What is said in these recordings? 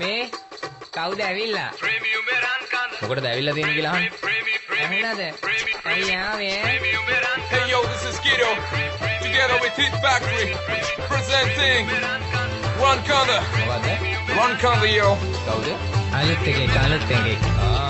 මේ කවුද ඇවිල්ලා? මොකටද ඇවිල්ලා තියෙන්නේ කියලා අහන්න. ඇහුණාද? ඇයි ආවේ? Hey yo, this is Kido. Together with Hit Factory presenting Run Cover. Run Cover yo. කවුද? අලුත් එකේ අලුත් එකේ. ආ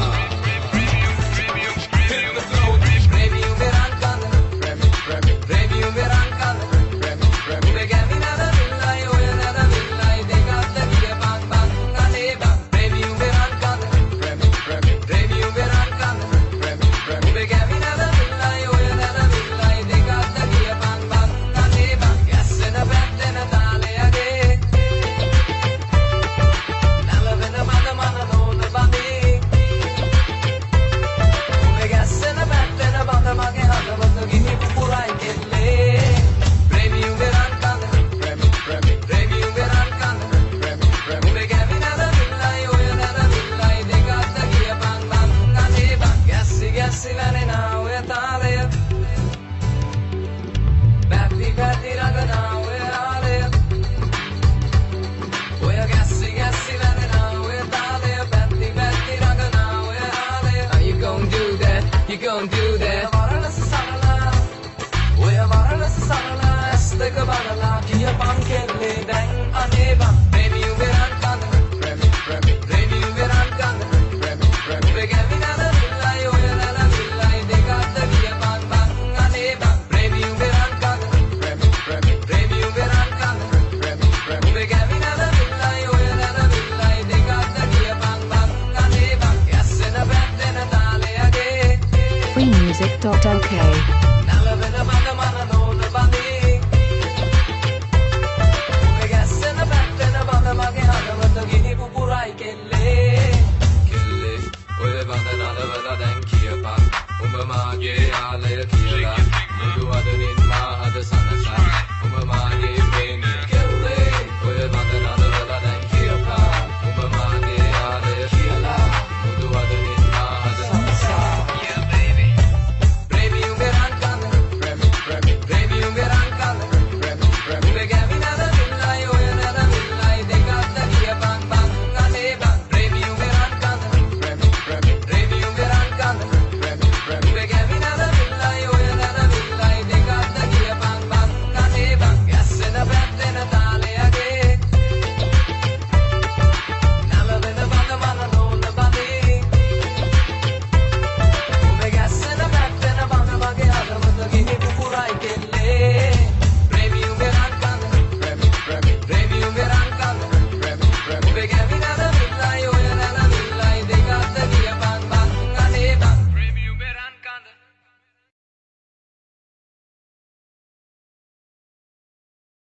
music.lk.